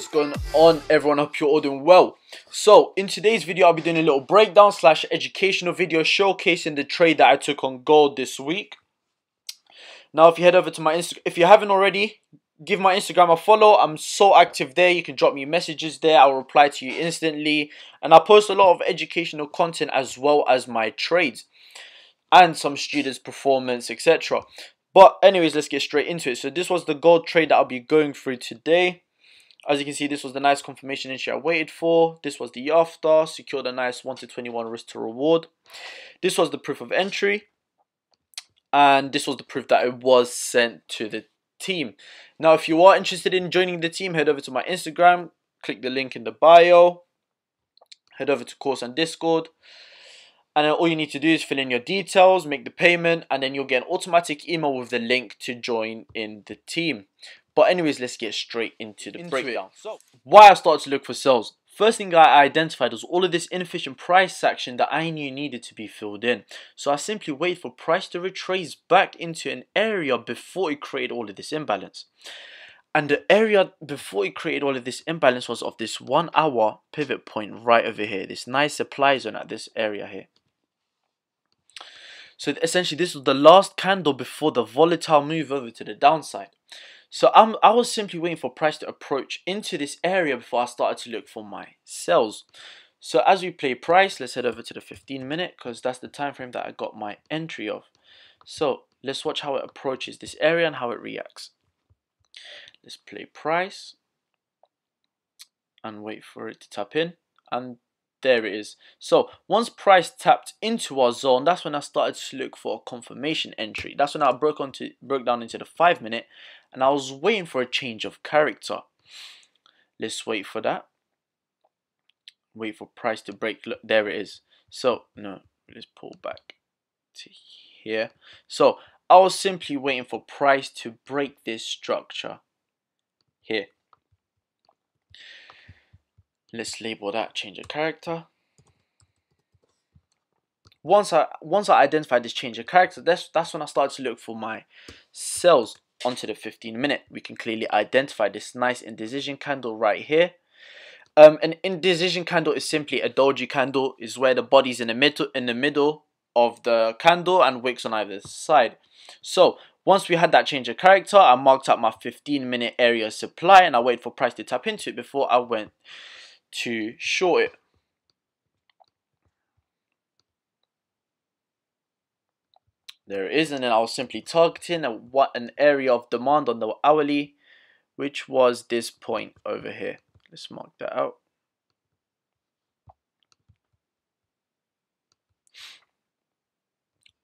is going on everyone? Hope you're all doing well. So in today's video i'll be doing a little breakdown slash educational video showcasing the trade that i took on gold this week. Now if you head over to my instagram if you haven't already give my instagram a follow. I'm so active there. You can drop me messages there. I'll reply to you instantly. And i post a lot of educational content as well as my trades and some students performance etc but anyways, let's get straight into it. So this was the gold trade that I'll be going through today. As you can see, this was the nice confirmation entry I waited for. This was the after, secured a nice 1 to 21 risk to reward. This was the proof of entry. And this was the proof that it was sent to the team. Now, if you are interested in joining the team, head over to my Instagram. Click the link in the bio. Head over to course and Discord and all you need to do is fill in your details, make the payment, and then you'll get an automatic email with the link to join in the team. But anyways, let's get straight into the into breakdown. It. So, why I started to look for sales. First thing I identified was all of this inefficient price action that I knew needed to be filled in. So I simply waited for price to retrace back into an area before it created all of this imbalance. And the area before it created all of this imbalance was of this one hour pivot point right over here. This nice supply zone at this area here. So essentially this was the last candle before the volatile move over to the downside. So I'm, I was simply waiting for price to approach into this area before I started to look for my sells. So as we play price, let's head over to the 15 minute because that's the time frame that I got my entry of. So let's watch how it approaches this area and how it reacts. Let's play price and wait for it to tap in and there it is. So once price tapped into our zone, that's when I started to look for a confirmation entry. That's when I broke onto broke down into the five minute, and I was waiting for a change of character. Let's wait for that. Wait for price to break. Look, there it is. So no, let's pull back to here. So I was simply waiting for price to break this structure here. Let's label that change of character. Once I once I identified this change of character, that's that's when I started to look for my sells onto the 15 minute. We can clearly identify this nice indecision candle right here. Um, an indecision candle is simply a doji candle, is where the body's in the middle in the middle of the candle and wicks on either side. So once we had that change of character, I marked up my 15 minute area supply and I waited for price to tap into it before I went to short it. There it is, and then I was simply targeting a, what an area of demand on the hourly, which was this point over here. Let's mark that out.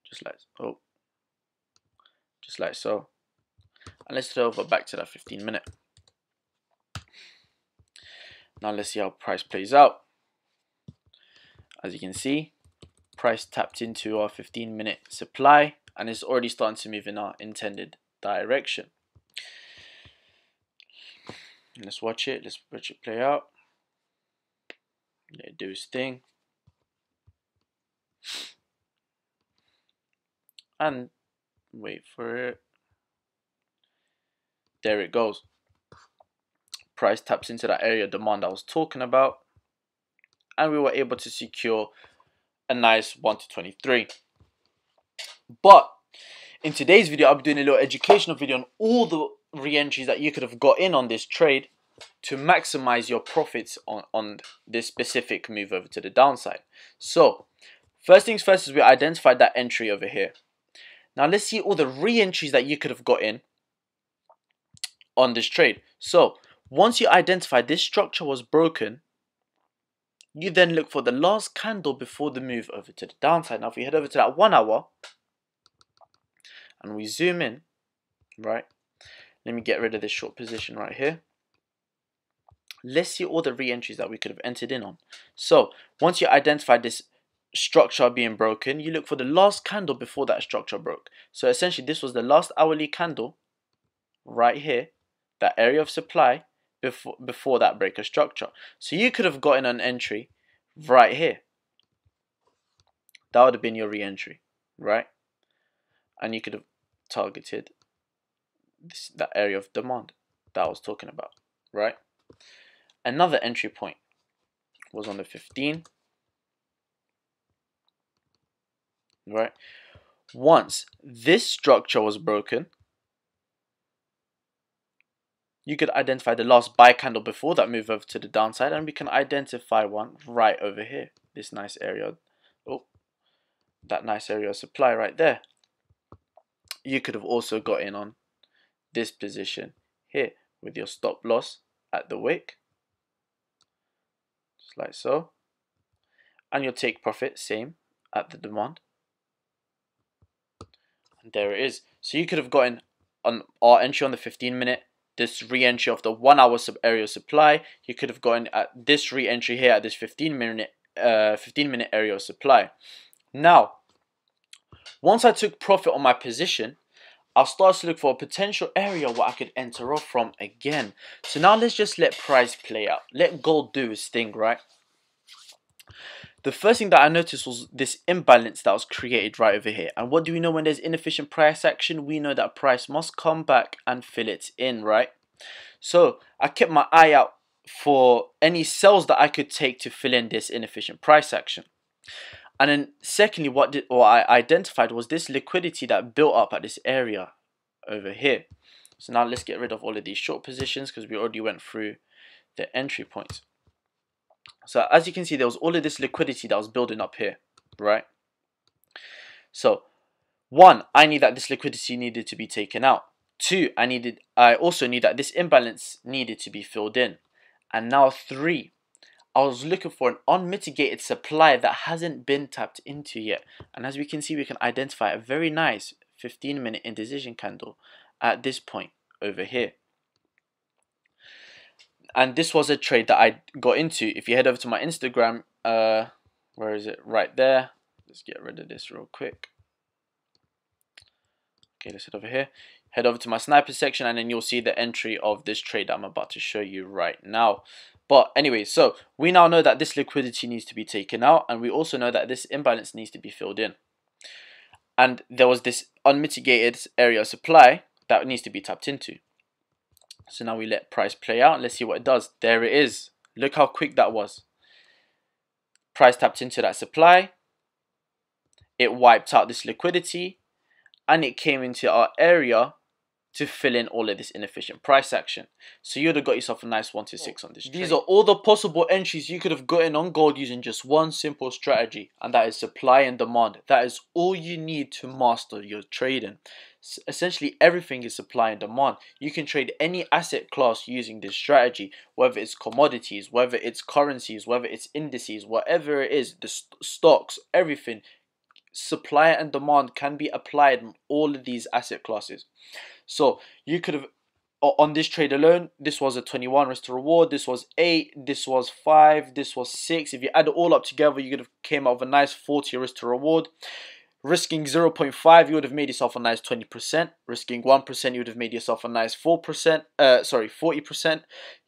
Just like oh, just like so. And let's throw over back to that 15 minute. Now let's see how price plays out. As you can see, price tapped into our 15 minute supply and it's already starting to move in our intended direction. Let's watch it. Let's watch it play out. Let it do its thing. And wait for it. There it goes price taps into that area of demand I was talking about and we were able to secure a nice 1 to 23 but in today's video I'll be doing a little educational video on all the re-entries that you could have got in on this trade to maximize your profits on, on this specific move over to the downside. So first things first is we identified that entry over here. Now let's see all the re-entries that you could have got in on this trade. So once you identify this structure was broken, you then look for the last candle before the move over to the downside. Now, if we head over to that one hour and we zoom in, right, let me get rid of this short position right here. Let's see all the re-entries that we could have entered in on. So, once you identify this structure being broken, you look for the last candle before that structure broke. So, essentially, this was the last hourly candle right here, that area of supply before before that breaker structure. So you could have gotten an entry right here. That would have been your re-entry, right? And you could have targeted this, that area of demand that I was talking about, right? another entry point was on the 15 right once this structure was broken you could identify the last buy candle before that move over to the downside and we can identify one right over here. This nice area oh that nice area of supply right there. You could have also got in on this position here with your stop loss at the wick. Just like so. And your take profit same at the demand. And there it is. So you could have gotten on our entry on the 15 minute this re-entry of the one hour sub area supply you could have gotten at this re-entry here at this 15 minute uh 15 minute area supply now once I took profit on my position I'll start to look for a potential area where I could enter off from again. So now let's just let price play out. Let gold do its thing, right? The first thing that I noticed was this imbalance that was created right over here. And what do we know when there's inefficient price action? We know that price must come back and fill it in, right? So I kept my eye out for any sells that I could take to fill in this inefficient price action. And then secondly, what did what I identified was this liquidity that built up at this area over here. So now let's get rid of all of these short positions because we already went through the entry points. So as you can see, there was all of this liquidity that was building up here, right? So one, I knew that this liquidity needed to be taken out. Two, I needed I also knew that this imbalance needed to be filled in. And now three, I was looking for an unmitigated supply that hasn't been tapped into yet. And as we can see, we can identify a very nice 15 minute indecision candle at this point over here. And this was a trade that I got into. If you head over to my Instagram, uh, where is it? Right there. Let's get rid of this real quick. Okay, let's head over here. Head over to my sniper section and then you'll see the entry of this trade that I'm about to show you right now. But anyway, so we now know that this liquidity needs to be taken out and we also know that this imbalance needs to be filled in. And there was this unmitigated area of supply that needs to be tapped into. So now we let price play out. Let's see what it does. There it is. Look how quick that was. Price tapped into that supply. It wiped out this liquidity and it came into our area to fill in all of this inefficient price action. So you would have got yourself a nice 1 to 6 on this trade. These are all the possible entries you could have gotten on gold using just one simple strategy and that is supply and demand. That is all you need to master your trading. Essentially everything is supply and demand. You can trade any asset class using this strategy, whether it's commodities, whether it's currencies, whether it's indices, whatever it is, the st stocks, everything supply and demand can be applied in all of these asset classes. So you could have on this trade alone, this was a 21 risk to reward, this was 8, this was 5, this was 6. If you add it all up together, you could have came out with a nice 40 risk to reward. Risking 0.5, you would have made yourself a nice 20%. Risking 1%, you would have made yourself a nice 4%, uh, sorry, 40%.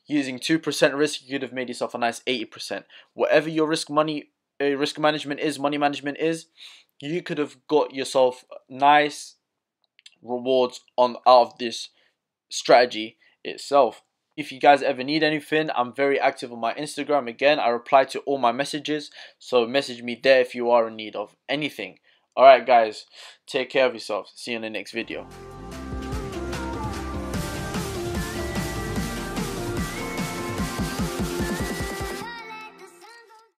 Using 2% risk, you would have made yourself a nice 80%. Whatever your risk money, uh, risk management is, money management is, you could have got yourself nice rewards on out of this strategy itself. If you guys ever need anything, I'm very active on my Instagram. Again, I reply to all my messages. So message me there if you are in need of anything. Alright guys, take care of yourselves. See you in the next video.